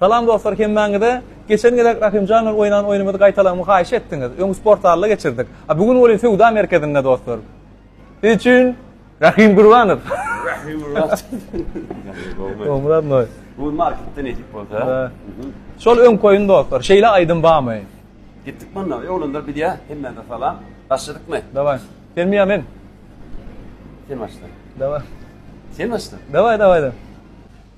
Salam dostlar hemmäňize Geçen gezek Rahimjan bilen oýnan oýnumyzy gaýtalamagy haýyş etdiňiz. Öň sport zalynda geçirdik. A bu gün welin söwda merkezinde dostlar. Siz üçin Rahim Gurbanow. Rahim Gurbanow. Omrad noý. Bu marketden etip bolsa. Mhm. Şol öňki oýun dostlar. Şeýle aýdym barmy? Gitdik munda. Oglanlar bilýär. Hemmäňize salam. Başladykmy? Daway. Sen miýa men? Sen başla. Daway. Sen başla. Daway, daway.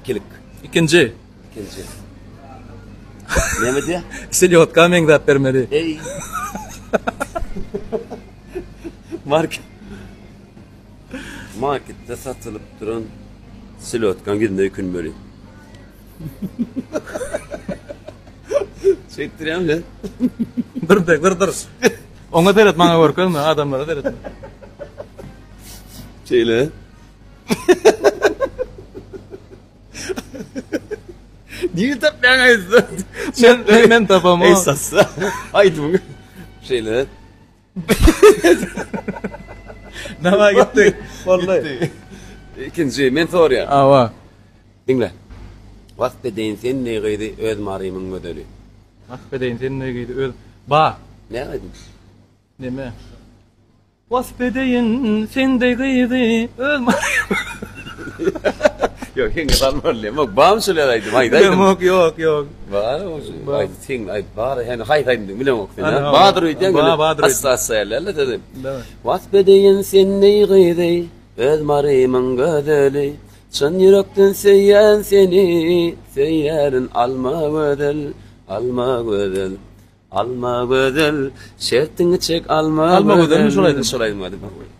Ikilik. Ikinji. Ikinji. Neme diýä? Selýotka meňzäp bermeli. Eý. Mark. Marketde satylyp duran selýotkan gidindeý künmeli. Çekdirýän bilen. Dur de, dur dur. Oňa seret, maňa görkezme, adamlara seret. Şeýle. Niye tapmayan ayızdı? Sen ben tapamam. Esas. Haydi bugün. Şeýle. Nama gitdi? Wallahi. Ikinji men sorýan. Awa. Diňle. Wasp edeýin sen ne gyzy öz marymyň gözeli. Wasp edeýin sen ne gyzy öz ba. Ne aýdym? Neme? Wasp edeýin sen de gyzy öz marymyň. Ýok, heňe salmaly. Ýok, bam şular aýdym, aýdaýdym. Ýok, ýok, ýok. Bar, aýdym. Seň aý bar hany haý haýmdy bilenok sen ha. Badyr öýdäň. Ba badyr. Assa assa ýerlerle sözüm. Wasp edeýin seni gyzy, öz marymyň gözeli. Çyn ýürekden söýýän seni, söýýärin alma gözel, alma gözel. Alma gözel, şertiňi çek alma gözel. Alma gözel şolaýdym. Şolaýdym.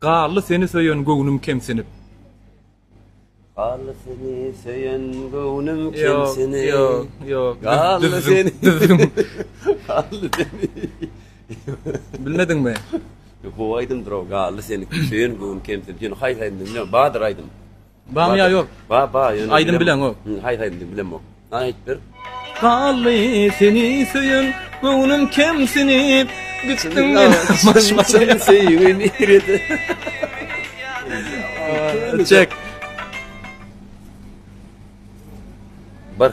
Galdy seni söýen göwnüm kemsinip. Galdy seni söýen göwnüm kemsinip. Ýok, ýok, ýok. Galdy seni. Galdy seni. Bilmediňmi? Gowy aýdymdyr o. Galdy seni söýen göwnüm kemsinip. Ýöne haýsy aýdym bilmeýän. Bardyr aýdym. Bam ya yok. Ba ba yöne. Aydın bilen o. Hay hay bilen o. Ayt bir. Galli seni söyün göwnüm kemsinip gittin men başmasın söýgün iredi. Çek. Bar.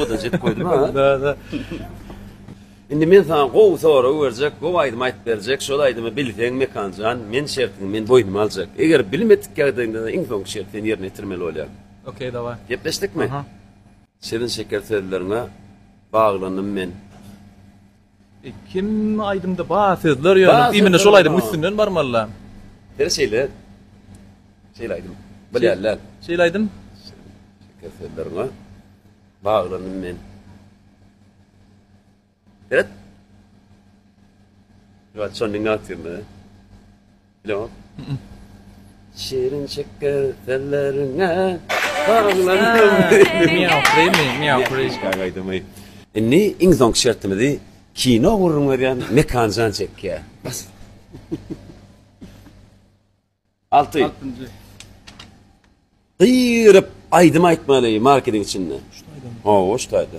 Oda jep koydum ha. Da da. Indi men sana gowy sorag berjek, gowy aýdym aýdyp berjek. Şol aýdymy bilseň Mekanjan, men şertiňi men boýnuma aljak. Eger bilmedik ýagdaýynda iň soňky şerti sen ýerine ýetirmeli bolýar. Okey, daway. Gepleşdikmi? Aha. Şirin şeker sözleriňe baglandym men. Kim aýdymda bar sözler ýöne imine şol aýdym üstünden barmalyda. Her şeýle şeýle aýdym bilýärler. Şeýle aýdym. Şeker sözlerine baglanym men. Ret. Ýa çon diňe aýtdym. Jogap. Şirin şeker selleriňe baglandym. Miau primi, miau pri. Hiç gaýgy aýdamaý. Indi iň soňky şertimizi kino gürrüň berýän Mekanjan çekýär. Bas. Alty. Altynjy. Gyýryp aýdym aýtmaly marketing içinde. Hawa, şu taýda.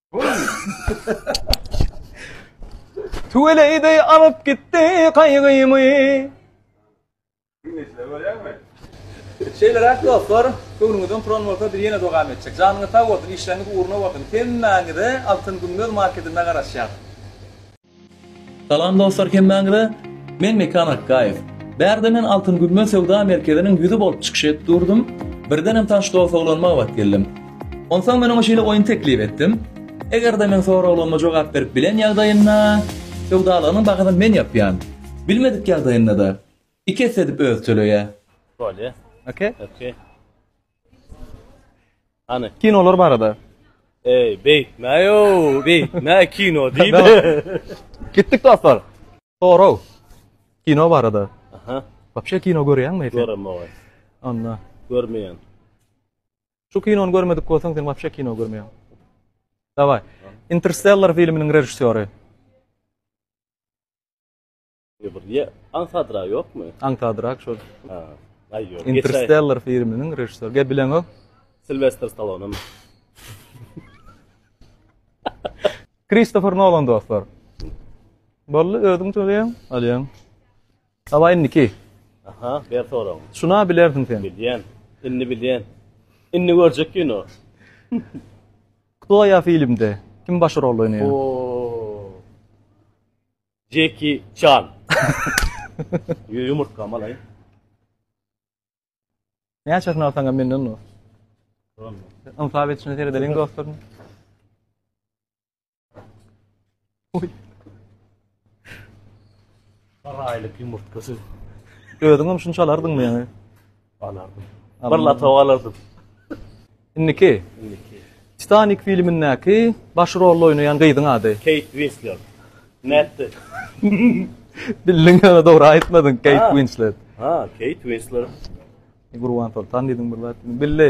Tüweleydi alyp gitdi kaýgymy. Güneşle görýärmi? Şeýle rak dostlar, göwnüňizden turan bolsa bir ýene dogam etjek. Janyňyz sag bolsun, işleriňiz ugruna bolsun. Hemmäňize Altyn Gümmez marketinde garaşýas. Salam dostlar hemmäňize! Men Mekan Akgaýew. Bärde men Altyn Gümme söwda merkeziniň ýüzi bolup çykyş edip durdum. Birdenem taş dos oglanma gybat geldim. Onsoň men oňa şeýle oýun teklip etdim. Eger-de men soraglaryma jogap berip bilen ýagdaýynda, söwdalygynyň bahasyny men ýapýan. Bilmedik ýagdaýynda-da, iki esse edip özi töleýä. Bolýa. Okey? Okey. Hany. Kinolar barada. Eý, beýtmäý-o, beýtmäý kino diýdi. Gitdik dostlar. Sorag. Kino barada. Aha. Wapşe kino görýäňmi? Görem ogay. Onda. Görmeýän. Şu kinony görmedik bolsaň sen wapşe kino görmeýäň. Daway. Interstellar filminiň režissýory. Ýe, aňsadrak ýokmy? Aňsadrak şol. Ha. Aý ýok. Interstellar filminiň režissýory. Ge bileňok. Silvestr Stallone. Kristofer Nolan dostlar. Bolly özüň töleýäň, alýaň. Awa indiki. Aha, ber soraň. Şuna bilersiň sen. Bilýän. Indi bilýän. Indi görjek kino. Kdo ya filmde? Kim baş rol oýnaýar? Oo. Jeki Chan. Ýöý ýumurtga malay. Näçe satyn alsaňam menden dost. Ynsap etişine seredeliň dostlarym. Oy. Garaýlyk ýumurtgasy. Özüňem şunça alardyňmy ýaňy? Alardyň. Bir lato alardyň. Indiki. Indiki. Titanik filmindäki baş rolda oýnaýan gyzyň ady. Kate Winslet. Nätdi? Bildiň ýa dogry aýtmadyň Kate Winslet. Ha, Kate Winslet. Gurban Soltan diýdiň bir zat. Bildi.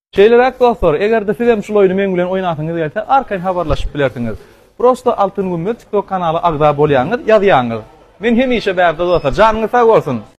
Şeýleräk dostlar, eger-de siz hem şul oýny meň bilen oýnasyňyz gelse, arkaýyn habarlaşyp bilersiňiz. Prosto Altyn gümmez tiktok kanaly agza bolýaňyz, ýazýaňyz. Men hemişe bärde dostlar, janyňyz sag bolsun!